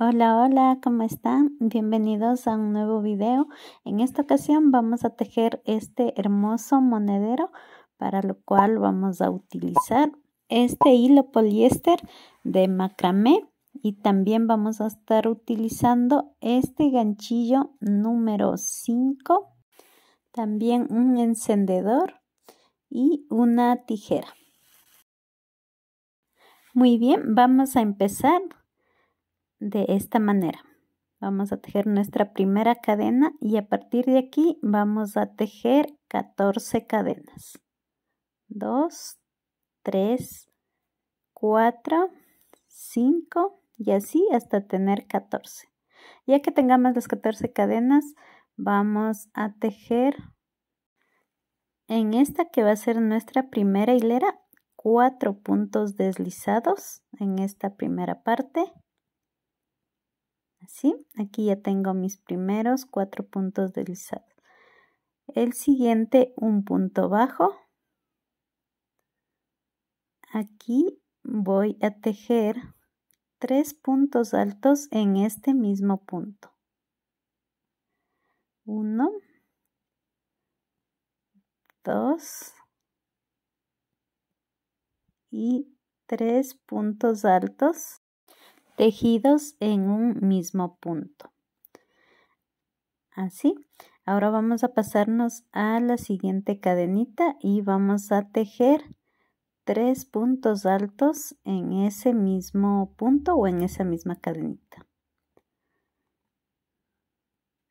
Hola, hola, ¿cómo están? Bienvenidos a un nuevo video. En esta ocasión vamos a tejer este hermoso monedero para lo cual vamos a utilizar este hilo poliéster de macramé y también vamos a estar utilizando este ganchillo número 5, también un encendedor y una tijera. Muy bien, vamos a empezar de esta manera. Vamos a tejer nuestra primera cadena y a partir de aquí vamos a tejer 14 cadenas. 2, 3, 4, 5 y así hasta tener 14. Ya que tengamos las 14 cadenas, vamos a tejer en esta que va a ser nuestra primera hilera, cuatro puntos deslizados en esta primera parte Aquí ya tengo mis primeros cuatro puntos deslizados. El siguiente, un punto bajo. Aquí voy a tejer tres puntos altos en este mismo punto. Uno, dos y tres puntos altos tejidos en un mismo punto. Así. Ahora vamos a pasarnos a la siguiente cadenita y vamos a tejer tres puntos altos en ese mismo punto o en esa misma cadenita.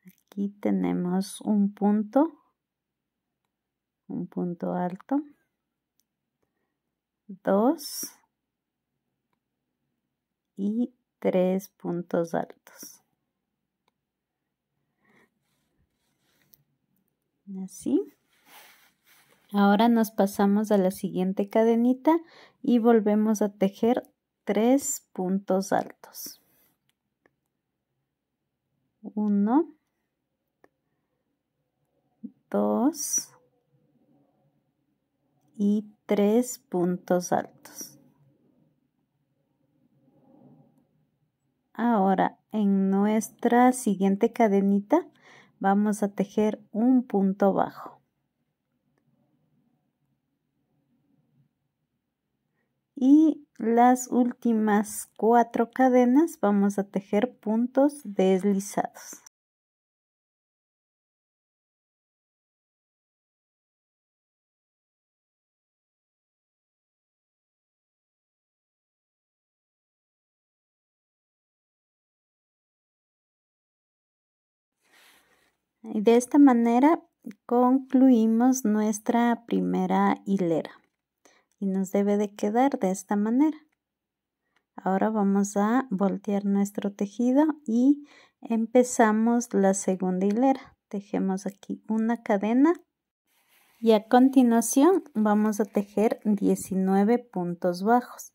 Aquí tenemos un punto, un punto alto, dos y tres puntos altos. Así. Ahora nos pasamos a la siguiente cadenita y volvemos a tejer tres puntos altos. Uno, dos y tres puntos altos. Ahora en nuestra siguiente cadenita vamos a tejer un punto bajo. Y las últimas cuatro cadenas vamos a tejer puntos deslizados. De esta manera concluimos nuestra primera hilera y nos debe de quedar de esta manera. Ahora vamos a voltear nuestro tejido y empezamos la segunda hilera. Tejemos aquí una cadena y a continuación vamos a tejer 19 puntos bajos,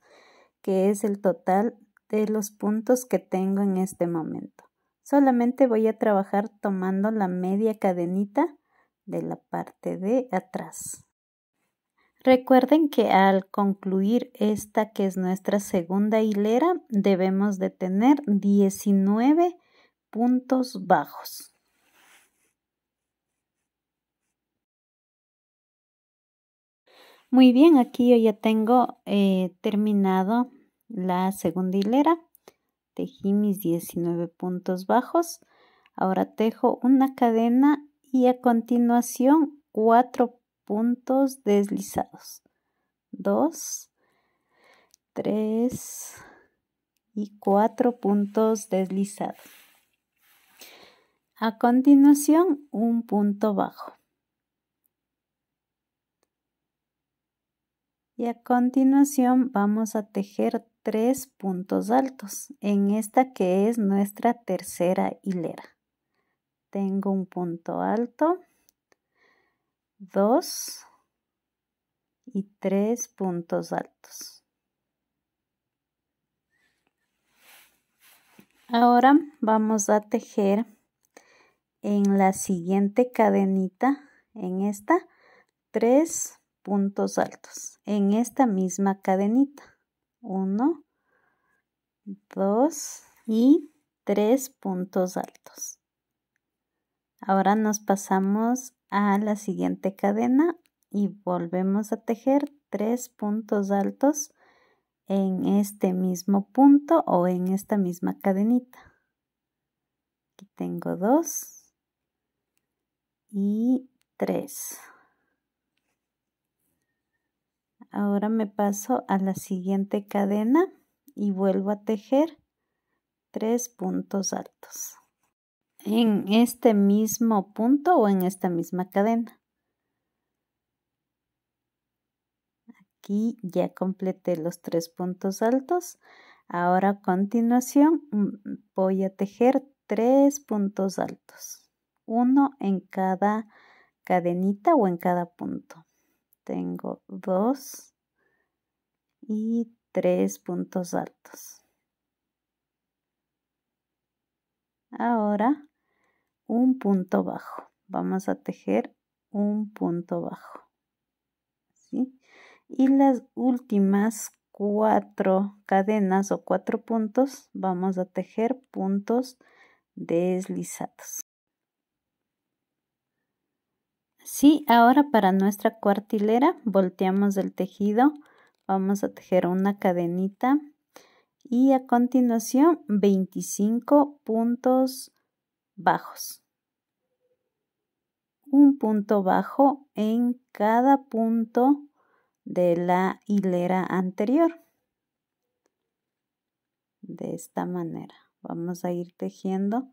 que es el total de los puntos que tengo en este momento. Solamente voy a trabajar tomando la media cadenita de la parte de atrás. Recuerden que al concluir esta que es nuestra segunda hilera debemos de tener 19 puntos bajos. Muy bien, aquí yo ya tengo eh, terminado la segunda hilera tejí mis 19 puntos bajos. Ahora tejo una cadena y a continuación cuatro puntos deslizados. 2 3 y 4 puntos deslizados. A continuación un punto bajo y a continuación vamos a tejer tres puntos altos en esta que es nuestra tercera hilera. Tengo un punto alto, dos y tres puntos altos. Ahora vamos a tejer en la siguiente cadenita, en esta, tres puntos altos, en esta misma cadenita. 1, 2 y tres puntos altos. Ahora nos pasamos a la siguiente cadena y volvemos a tejer tres puntos altos en este mismo punto o en esta misma cadenita. Aquí tengo dos y tres. Ahora me paso a la siguiente cadena y vuelvo a tejer tres puntos altos en este mismo punto o en esta misma cadena. Aquí ya completé los tres puntos altos. Ahora a continuación mm, voy a tejer tres puntos altos, uno en cada cadenita o en cada punto. Tengo dos y tres puntos altos. Ahora un punto bajo. Vamos a tejer un punto bajo. ¿sí? Y las últimas cuatro cadenas o cuatro puntos vamos a tejer puntos deslizados. Sí, ahora para nuestra cuarta hilera volteamos el tejido, vamos a tejer una cadenita y a continuación 25 puntos bajos. Un punto bajo en cada punto de la hilera anterior. De esta manera vamos a ir tejiendo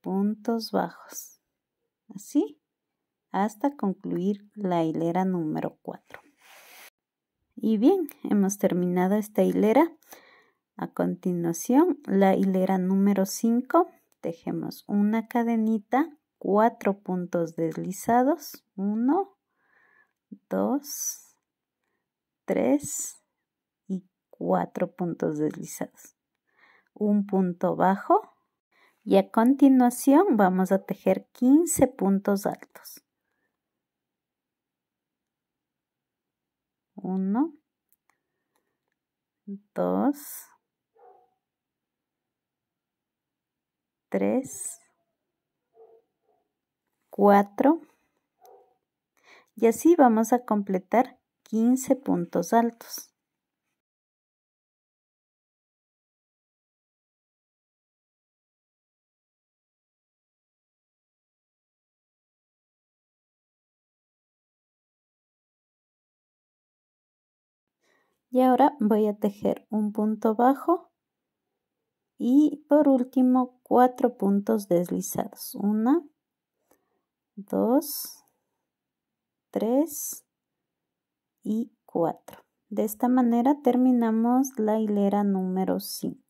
puntos bajos. Así hasta concluir la hilera número 4. Y bien, hemos terminado esta hilera. A continuación, la hilera número 5 tejemos una cadenita, cuatro puntos deslizados, uno, dos, tres y cuatro puntos deslizados. Un punto bajo y a continuación vamos a tejer 15 puntos altos. Uno, dos, 3, 4 y así vamos a completar 15 puntos altos. Y ahora voy a tejer un punto bajo y por último cuatro puntos deslizados. Una dos tres y cuatro. De esta manera terminamos la hilera número 5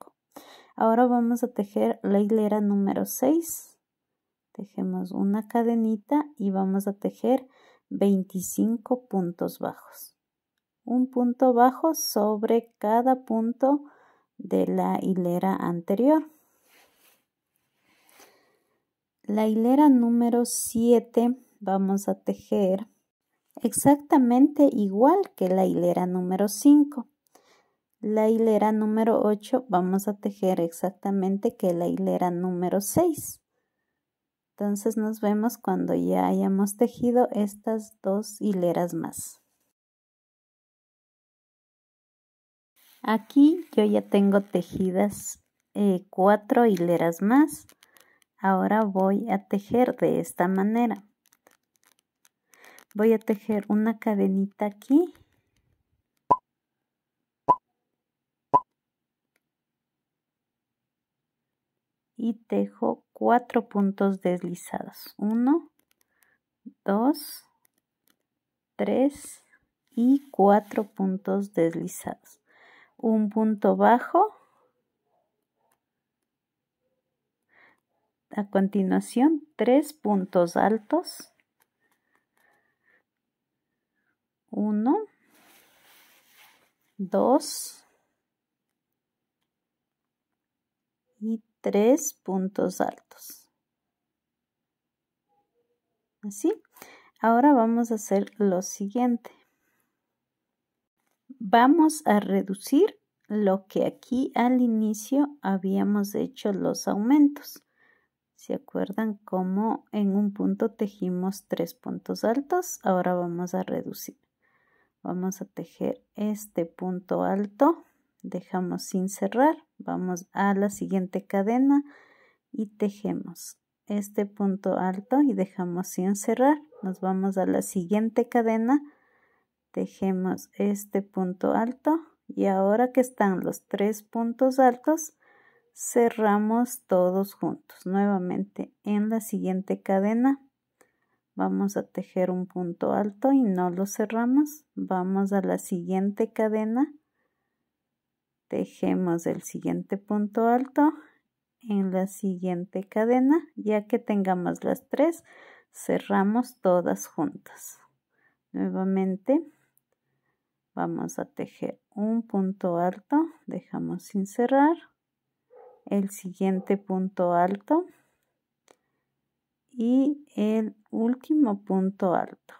ahora vamos a tejer la hilera número 6 tejemos una cadenita y vamos a tejer 25 puntos bajos un punto bajo sobre cada punto de la hilera anterior. La hilera número 7 vamos a tejer exactamente igual que la hilera número 5. La hilera número 8 vamos a tejer exactamente que la hilera número 6. Entonces nos vemos cuando ya hayamos tejido estas dos hileras más. Aquí yo ya tengo tejidas eh, cuatro hileras más. Ahora voy a tejer de esta manera. Voy a tejer una cadenita aquí. Y tejo cuatro puntos deslizados. Uno, dos, tres y cuatro puntos deslizados un punto bajo. A continuación, tres puntos altos. Uno, dos y tres puntos altos. Así. Ahora vamos a hacer lo siguiente vamos a reducir lo que aquí al inicio habíamos hecho los aumentos. ¿Se acuerdan cómo en un punto tejimos tres puntos altos? Ahora vamos a reducir. Vamos a tejer este punto alto, dejamos sin cerrar, vamos a la siguiente cadena y tejemos este punto alto y dejamos sin cerrar. Nos vamos a la siguiente cadena, tejemos este punto alto y ahora que están los tres puntos altos, cerramos todos juntos. Nuevamente en la siguiente cadena vamos a tejer un punto alto y no lo cerramos. Vamos a la siguiente cadena, tejemos el siguiente punto alto en la siguiente cadena, ya que tengamos las tres, cerramos todas juntas. Nuevamente vamos a tejer un punto alto, dejamos sin cerrar el siguiente punto alto y el último punto alto.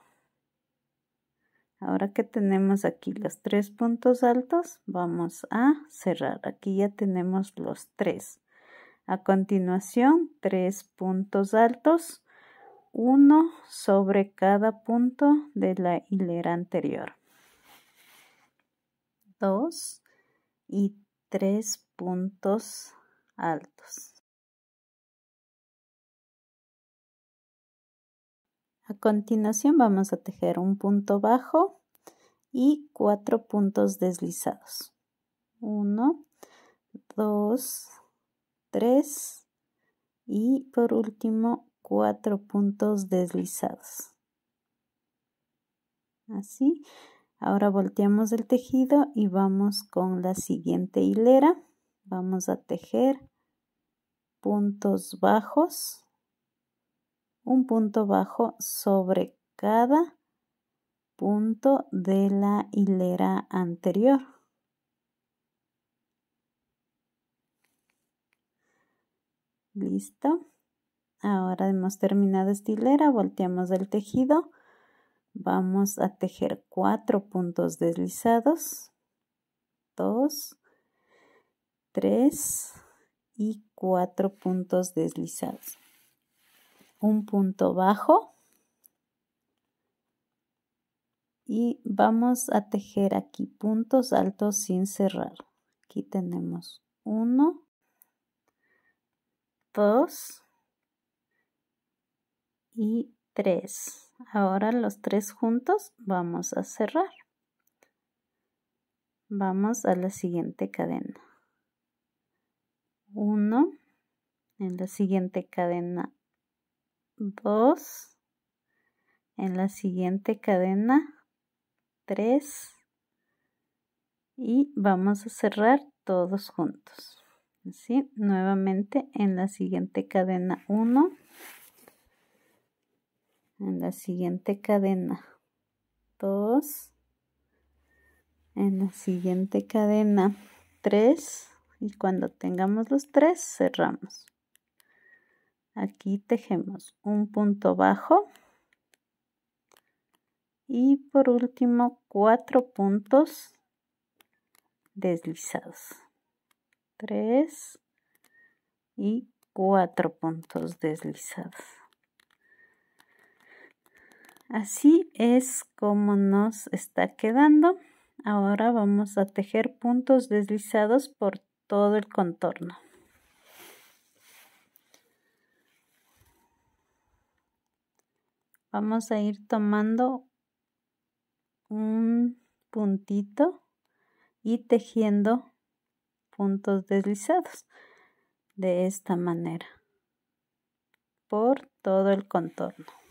Ahora que tenemos aquí los tres puntos altos, vamos a cerrar. Aquí ya tenemos los tres. A continuación, tres puntos altos, uno sobre cada punto de la hilera anterior. Dos y tres puntos altos. A continuación vamos a tejer un punto bajo y cuatro puntos deslizados. Uno, dos, tres y por último cuatro puntos deslizados. Así. Ahora volteamos el tejido y vamos con la siguiente hilera vamos a tejer puntos bajos, un punto bajo sobre cada punto de la hilera anterior. Listo. Ahora hemos terminado esta hilera, volteamos el tejido. Vamos a tejer cuatro puntos deslizados. Dos, 3 y 4 puntos deslizados. Un punto bajo. Y vamos a tejer aquí puntos altos sin cerrar. Aquí tenemos 1, 2 y 3. Ahora los tres juntos vamos a cerrar. Vamos a la siguiente cadena. 1 en la siguiente cadena. 2 en la siguiente cadena. 3 y vamos a cerrar todos juntos. Así nuevamente en la siguiente cadena. 1 en la siguiente cadena. 2 en la siguiente cadena 3 y cuando tengamos los tres cerramos. Aquí tejemos un punto bajo. Y por último cuatro puntos deslizados. Tres y cuatro puntos deslizados así es como nos está quedando ahora vamos a tejer puntos deslizados por todo el contorno. Vamos a ir tomando un puntito y tejiendo puntos deslizados de esta manera por todo el contorno.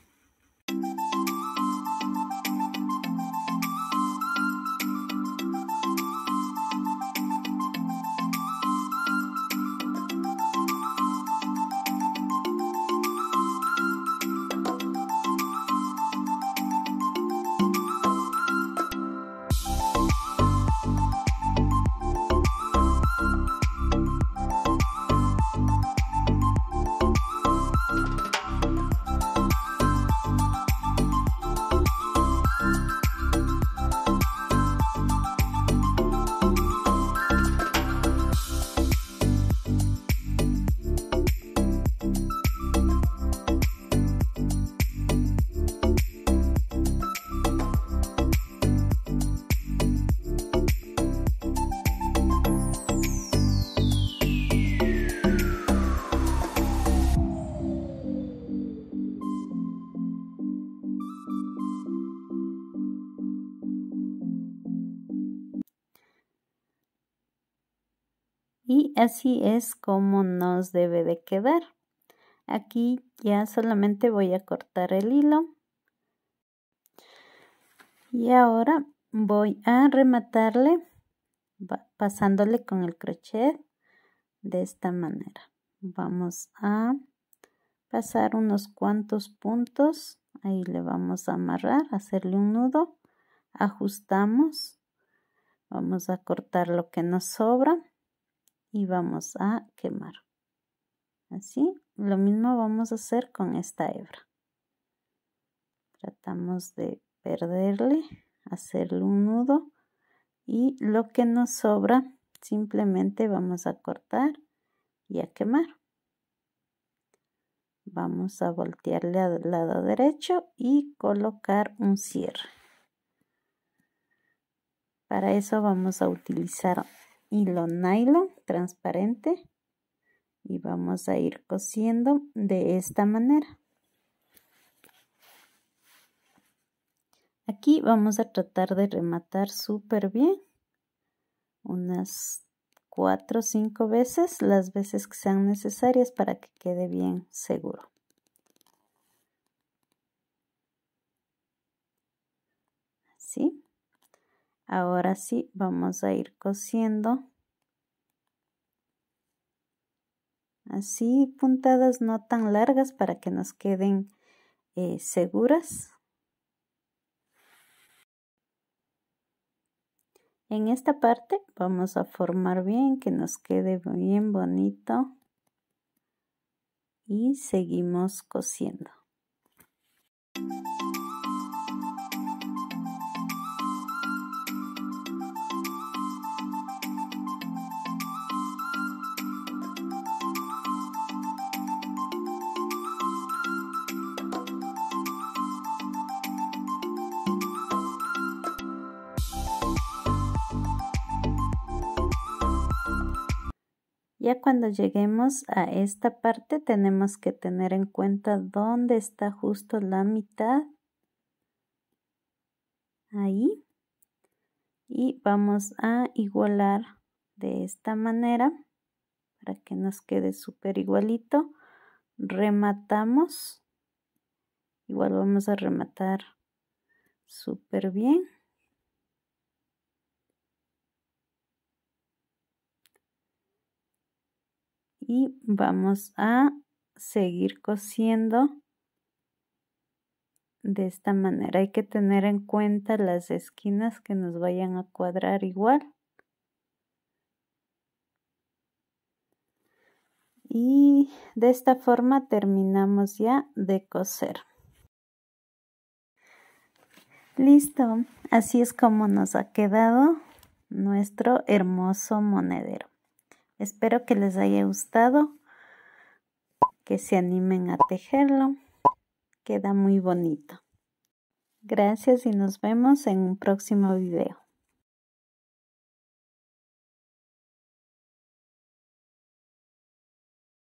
Así es como nos debe de quedar. Aquí ya solamente voy a cortar el hilo. Y ahora voy a rematarle pasándole con el crochet de esta manera. Vamos a pasar unos cuantos puntos. Ahí le vamos a amarrar, hacerle un nudo. Ajustamos. Vamos a cortar lo que nos sobra y vamos a quemar. Así, lo mismo vamos a hacer con esta hebra. Tratamos de perderle, hacerle un nudo y lo que nos sobra simplemente vamos a cortar y a quemar. Vamos a voltearle al lado derecho y colocar un cierre. Para eso vamos a utilizar hilo nylon transparente y vamos a ir cosiendo de esta manera. Aquí vamos a tratar de rematar súper bien unas cuatro o cinco veces, las veces que sean necesarias para que quede bien seguro. Así. Ahora sí, vamos a ir cosiendo. Así, puntadas no tan largas para que nos queden eh, seguras. En esta parte vamos a formar bien, que nos quede bien bonito. Y seguimos cosiendo. Ya cuando lleguemos a esta parte tenemos que tener en cuenta dónde está justo la mitad. Ahí. Y vamos a igualar de esta manera para que nos quede súper igualito. Rematamos. Igual vamos a rematar súper bien. Y vamos a seguir cosiendo de esta manera. Hay que tener en cuenta las esquinas que nos vayan a cuadrar igual. Y de esta forma terminamos ya de coser. Listo. Así es como nos ha quedado nuestro hermoso monedero Espero que les haya gustado, que se animen a tejerlo. Queda muy bonito. Gracias y nos vemos en un próximo video.